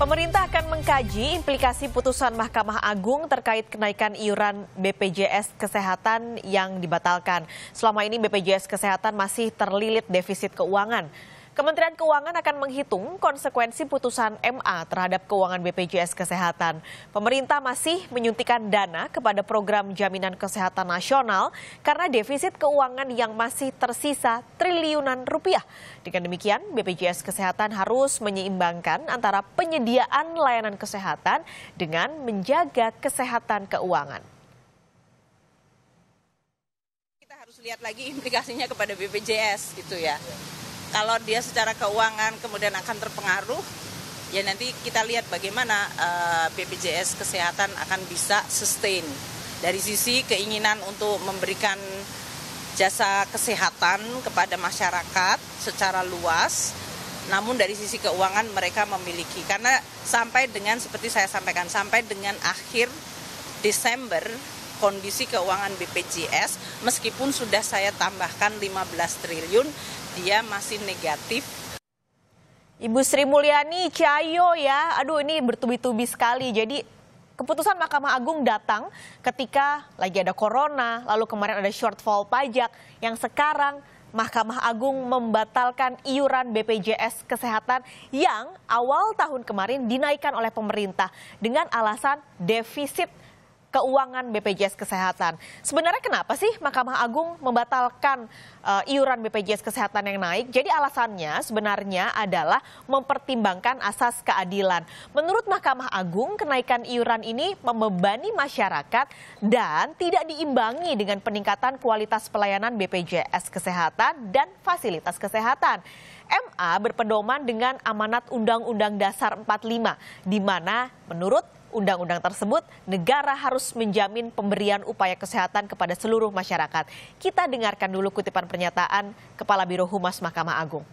Pemerintah akan mengkaji implikasi putusan Mahkamah Agung terkait kenaikan iuran BPJS Kesehatan yang dibatalkan. Selama ini BPJS Kesehatan masih terlilit defisit keuangan. Kementerian Keuangan akan menghitung konsekuensi putusan MA terhadap keuangan BPJS Kesehatan. Pemerintah masih menyuntikkan dana kepada program jaminan kesehatan nasional karena defisit keuangan yang masih tersisa triliunan rupiah. Dengan demikian, BPJS Kesehatan harus menyeimbangkan antara penyediaan layanan kesehatan dengan menjaga kesehatan keuangan. Kita harus lihat lagi implikasinya kepada BPJS gitu ya kalau dia secara keuangan kemudian akan terpengaruh, ya nanti kita lihat bagaimana eh, BPJS Kesehatan akan bisa sustain dari sisi keinginan untuk memberikan jasa kesehatan kepada masyarakat secara luas. Namun dari sisi keuangan mereka memiliki karena sampai dengan seperti saya sampaikan sampai dengan akhir Desember kondisi keuangan BPJS meskipun sudah saya tambahkan 15 triliun dia masih negatif. Ibu Sri Mulyani Cahyo ya, aduh ini bertubi-tubi sekali. Jadi keputusan Mahkamah Agung datang ketika lagi ada corona, lalu kemarin ada shortfall pajak yang sekarang Mahkamah Agung membatalkan iuran BPJS Kesehatan yang awal tahun kemarin dinaikkan oleh pemerintah dengan alasan defisit keuangan BPJS Kesehatan. Sebenarnya kenapa sih Mahkamah Agung membatalkan uh, iuran BPJS Kesehatan yang naik? Jadi alasannya sebenarnya adalah mempertimbangkan asas keadilan. Menurut Mahkamah Agung, kenaikan iuran ini membebani masyarakat dan tidak diimbangi dengan peningkatan kualitas pelayanan BPJS Kesehatan dan fasilitas kesehatan. MA berpedoman dengan amanat Undang-Undang Dasar 45, di mana menurut undang-undang tersebut, negara harus menjamin pemberian upaya kesehatan kepada seluruh masyarakat. Kita dengarkan dulu kutipan pernyataan Kepala Biro Humas Mahkamah Agung.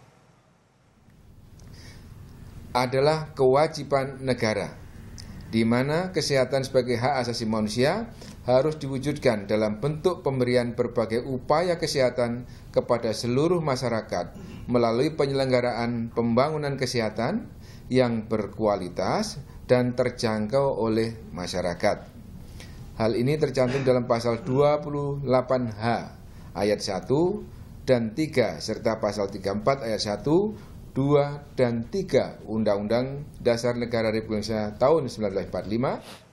Adalah kewajiban negara, di mana kesehatan sebagai hak asasi manusia harus diwujudkan dalam bentuk pemberian berbagai upaya kesehatan kepada seluruh masyarakat melalui penyelenggaraan pembangunan kesehatan yang berkualitas dan terjangkau oleh masyarakat. Hal ini tercantum dalam pasal 28H ayat 1 dan 3 serta pasal 34 ayat 1, 2 dan 3 Undang-Undang Dasar Negara Republik Indonesia tahun 1945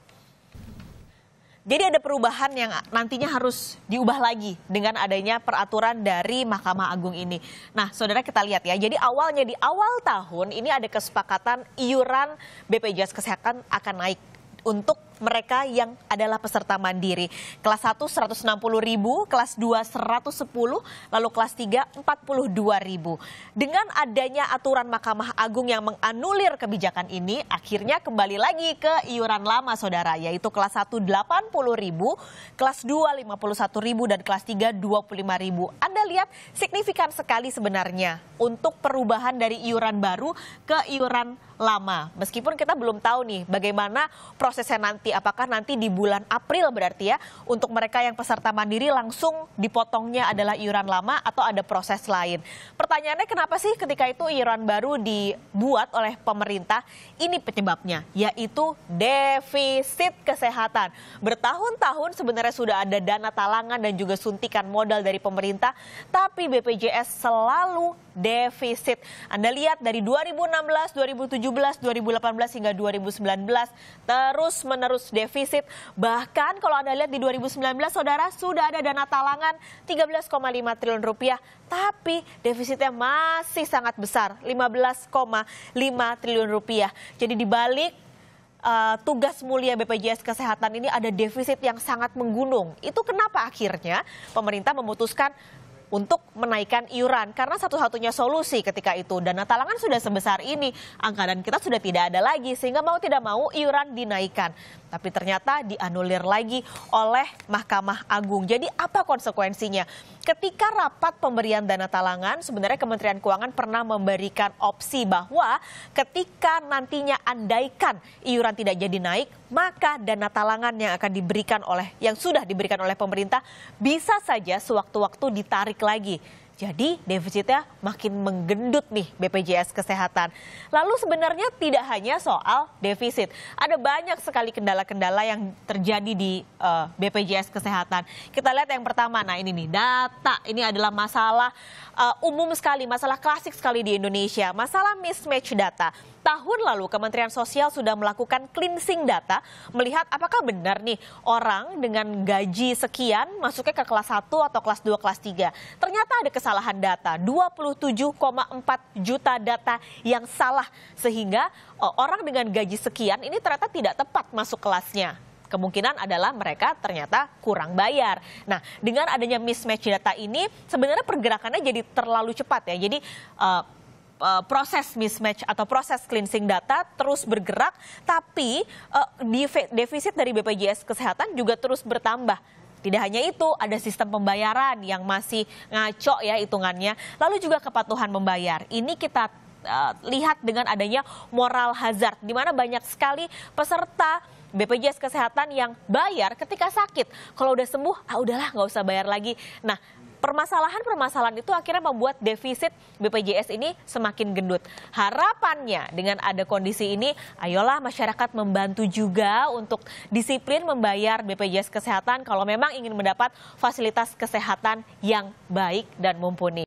jadi ada perubahan yang nantinya harus diubah lagi dengan adanya peraturan dari Mahkamah Agung ini. Nah, saudara kita lihat ya. Jadi awalnya di awal tahun ini ada kesepakatan iuran BPJS Kesehatan akan naik untuk mereka yang adalah peserta mandiri. Kelas 1 160 ribu, kelas 2 110, lalu kelas 3 42 ribu. Dengan adanya aturan Mahkamah Agung yang menganulir kebijakan ini, akhirnya kembali lagi ke iuran lama saudara, yaitu kelas 1 80 ribu, kelas 2 51 ribu, dan kelas 3 25 ribu. Anda lihat signifikan sekali sebenarnya untuk perubahan dari iuran baru ke iuran lama. Meskipun kita belum tahu nih bagaimana prosesnya nanti apakah nanti di bulan April berarti ya untuk mereka yang peserta mandiri langsung dipotongnya adalah iuran lama atau ada proses lain. Pertanyaannya kenapa sih ketika itu iuran baru dibuat oleh pemerintah? Ini penyebabnya yaitu defisit kesehatan. Bertahun-tahun sebenarnya sudah ada dana talangan dan juga suntikan modal dari pemerintah, tapi BPJS selalu defisit. Anda lihat dari 2016, 2017, 2018 hingga 2019 terus menerus defisit. Bahkan kalau Anda lihat di 2019 Saudara sudah ada dana talangan 13,5 triliun rupiah tapi defisitnya masih sangat besar 15,5 triliun rupiah. Jadi dibalik uh, tugas mulia BPJS Kesehatan ini ada defisit yang sangat menggunung. Itu kenapa akhirnya pemerintah memutuskan untuk menaikkan iuran karena satu-satunya solusi ketika itu dana talangan sudah sebesar ini anggaran kita sudah tidak ada lagi sehingga mau tidak mau iuran dinaikkan tapi ternyata dianulir lagi oleh Mahkamah Agung. Jadi apa konsekuensinya? Ketika rapat pemberian dana talangan, sebenarnya Kementerian Keuangan pernah memberikan opsi bahwa ketika nantinya andaikan iuran tidak jadi naik, maka dana talangan yang akan diberikan oleh yang sudah diberikan oleh pemerintah bisa saja sewaktu-waktu ditarik lagi Jadi defisitnya makin menggendut nih BPJS Kesehatan. Lalu sebenarnya tidak hanya soal defisit, ada banyak sekali kendala-kendala yang terjadi di uh, eh, BPJS Kesehatan. Kita lihat yang pertama, nah ini nih data. Ini adalah masalah uh, umum sekali, masalah klasik sekali di Indonesia, masalah mismatch data tahun lalu Kementerian Sosial sudah melakukan cleansing data melihat apakah benar nih orang dengan gaji sekian masuknya ke kelas 1 atau kelas 2, kelas 3. Ternyata ada kesalahan data, 27,4 juta data yang salah sehingga oh, orang dengan gaji sekian ini ternyata tidak tepat masuk kelasnya kemungkinan adalah mereka ternyata kurang bayar. Nah, dengan adanya mismatch data ini sebenarnya pergerakannya jadi terlalu cepat ya. Jadi uh, uh, proses mismatch atau proses cleansing data terus bergerak, tapi uh, defisit dari BPJS Kesehatan juga terus bertambah. Tidak hanya itu, ada sistem pembayaran yang masih ngaco ya hitungannya. Lalu juga kepatuhan membayar. Ini kita uh, lihat dengan adanya moral hazard, di mana banyak sekali peserta BPJS Kesehatan yang bayar ketika sakit. Kalau udah sembuh, ah udahlah nggak usah bayar lagi. Nah, permasalahan-permasalahan itu akhirnya membuat defisit BPJS ini semakin gendut. Harapannya dengan ada kondisi ini, ayolah masyarakat membantu juga untuk disiplin membayar BPJS Kesehatan kalau memang ingin mendapat fasilitas kesehatan yang baik dan mumpuni.